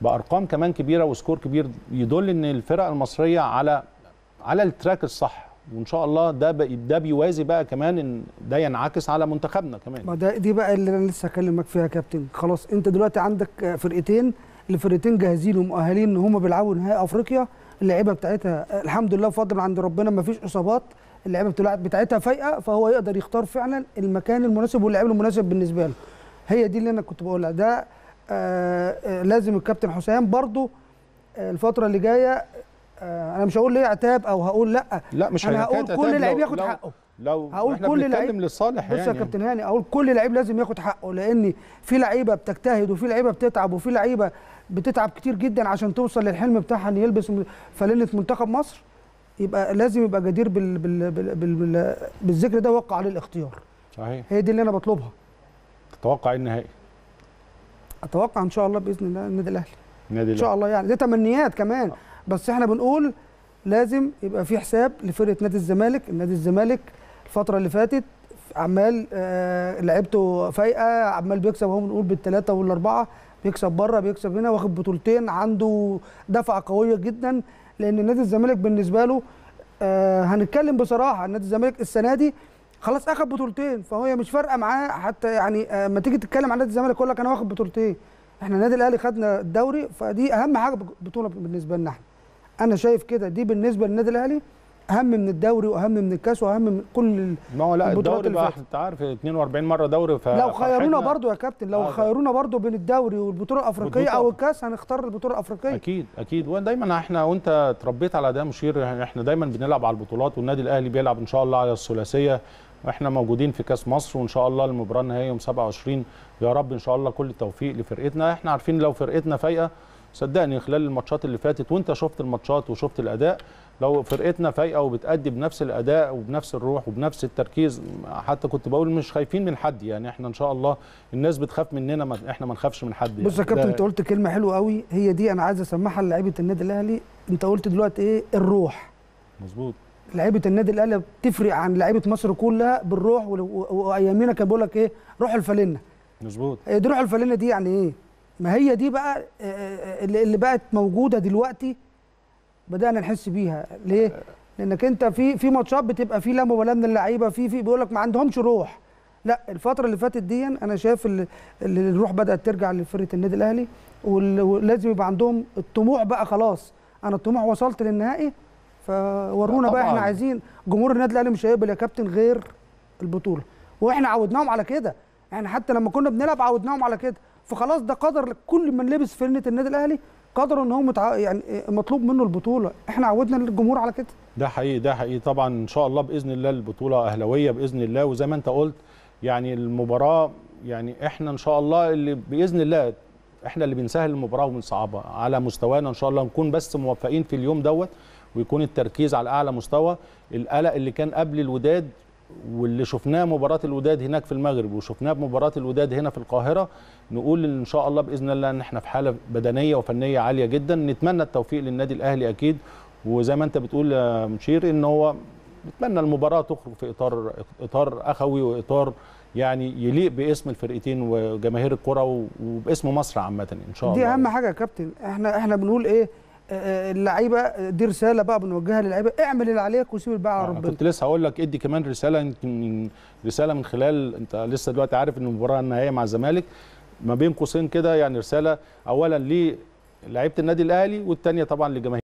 بأرقام كمان كبيرة و score كبير يدل إن الفرق المصرية على على الـ track الصح. وإن شاء الله ده ده بيوازي بقى كمان إن ده ينعكس على منتخبنا كمان. ما ده دي بقى اللي أنا لسه هكلمك فيها يا كابتن. خلاص أنت دلوقتي عندك فرقتين الفرقتين جاهزين ومؤهلين إن هم بيلعبوا نهائي أفريقيا. اللعيبة بتاعتها الحمد لله بفضل عند ربنا ما فيش إصابات. اللعيبة بتاعتها فايقة فهو يقدر يختار فعلا المكان المناسب واللاعب المناسب بالنسبة له. هي دي اللي أنا كنت بقولها. ده لازم الكابتن حسام برضو آه الفترة اللي جاية آه أنا مش هقول ليه عتاب أو هقول لأ. لا مش أنا هقول كل لعيب ياخد لو حقه. لو هقول إحنا كل لعيب للصالح بص يعني. يا كابتن هاني أقول كل لعيب لازم ياخد حقه لأن في لعيبة بتجتهد وفي لعيبة بتتعب وفي لعيبة بتتعب كتير جدا عشان توصل للحلم بتاعها إن يلبس فانله منتخب مصر يبقى لازم يبقى جدير بال بال بال بال بال بالذكر ده وقع عليه الاختيار. صحيح. هي دي اللي أنا بطلبها. تتوقع إيه النهائي؟ أتوقع إن شاء الله بإذن الله النادي الأهلي. النادي إن شاء الله يعني دي تمنيات كمان. بس إحنا بنقول لازم يبقى في حساب لفرقة نادي الزمالك. النادي الزمالك الفترة اللي فاتت عمال آه لعبته فايقة عمال بيكسب أهو بنقول بالثلاثه والأربعة. بيكسب بره بيكسب هنا واخد بطولتين عنده دفعة قوية جدا. لأن نادي الزمالك بالنسبة له آه هنتكلم بصراحة نادي الزمالك السنة دي خلاص اخد بطولتين فهو مش فارقة معاه حتى يعني آه ما تيجي تتكلم عن نادي الزمالك يقول لك أنا واخد بطولتين. إحنا النادي الأهلي خدنا الدوري فدي أهم حاجة بطولة بالنسبة لنا إحنا. أنا شايف كده دي بالنسبة للنادي الأهلي. أهم من الدوري وأهم من الكاس وأهم من كل ما هو لا الدوري بقى. أنت عارف 42 مرة دوري ف لو خيرونا برضو يا كابتن لو آه، خيرونا برضو بين الدوري والبطولة الأفريقية والبطولة. أو الكاس هنختار البطولة الأفريقية. أكيد أكيد. ودايما إحنا وأنت اتربيت على ده مشير يعني إحنا دايما بنلعب على البطولات والنادي الأهلي بيلعب إن شاء الله على الثلاثية. وإحنا موجودين في كاس مصر وإن شاء الله المباراة النهائية يوم 27 يا رب إن شاء الله كل التوفيق لفرقتنا. إحنا عارفين لو فرقتنا فايقة صدقني خلال الماتشات اللي فاتت وانت شفت الماتشات وشفت الأداء لو فرقتنا فايقة وبتأدي بنفس الأداء وبنفس الروح وبنفس التركيز حتى كنت بقول مش خايفين من حد يعني إحنا إن شاء الله الناس بتخاف مننا ما إحنا ما نخافش من حد بص يا يعني. كابتن انت قلت كلمة حلوة قوي هي دي أنا عايز أسمعها للاعيبه النادي الأهلي. انت قلت دلوقتي إيه؟ الروح. مظبوط. لعيبة النادي الأهلي بتفرق عن لعيبة مصر كلها بالروح وأيامينا كان بيقول لك إيه؟ روح الفلنه مظبوط. هي دي روح الفلنه دي يعني إيه؟ ما هي دي بقى آه، آه، اللي اللي بقت موجودة دلوقتي بدأنا نحس بيها. ليه؟ لأنك أنت في في ماتشات بتبقى في لا مبالاة من اللعيبة في في بيقول لك ما عندهمش روح. لا الفترة اللي فاتت دي أنا شايف ال- ال- الروح بدأت ترجع لفرقة النادي الأهلي ولازم يبقى عندهم الطموح بقى خلاص. أنا الطموح وصلت للنهائي فورونا بقى إحنا. عايزين جمهور النادي الأهلي مش هيقبل يا كابتن غير البطولة. وإحنا عودناهم على كده. يعني حتى لما كنا بنلعب عودناهم على كده. فخلاص ده قدر كل من لبس فرنة النادي الأهلي قدر إن هو متع... يعني مطلوب منه البطولة. إحنا عودنا الجمهور على كده. ده حقيقي ده حقيقي. طبعا إن شاء الله بإذن الله البطولة أهلاوية بإذن الله. وزي ما أنت قلت يعني المباراة يعني إحنا إن شاء الله اللي بإذن الله إحنا اللي بنسهل المباراة وبنصعبها على مستوانا إن شاء الله نكون بس موفقين في اليوم دوت ويكون التركيز على أعلى مستوى. القلق اللي كان قبل الوداد واللي شفناه مباراة الوداد هناك في المغرب وشفناه بمباراة الوداد هنا في القاهرة نقول إن شاء الله بإذن الله إن إحنا في حالة بدنية وفنية عالية جدا. نتمنى التوفيق للنادي الأهلي أكيد. وزي ما أنت بتقول يا مشير إن هو نتمنى المباراة تخرج في إطار إطار أخوي وإطار يعني يليق باسم الفرقتين وجماهير الكرة وباسم مصر عامة إن شاء الله. دي أهم حاجة يا كابتن. إحنا إحنا بنقول إيه؟ اللعيبة دي رسالة بقى بنوجهها للعيبة. اعمل اللي عليك وسيب الباقي على آه، ربنا. كنت لسه هقول لك ادي كمان رسالة يمكن رسالة من خلال انت لسه دلوقتي عارف إن المباراه النهائية مع الزمالك ما بين قوسين كده يعني رسالة اولا للاعيبه النادي الأهلي والثانيه طبعا لجماهير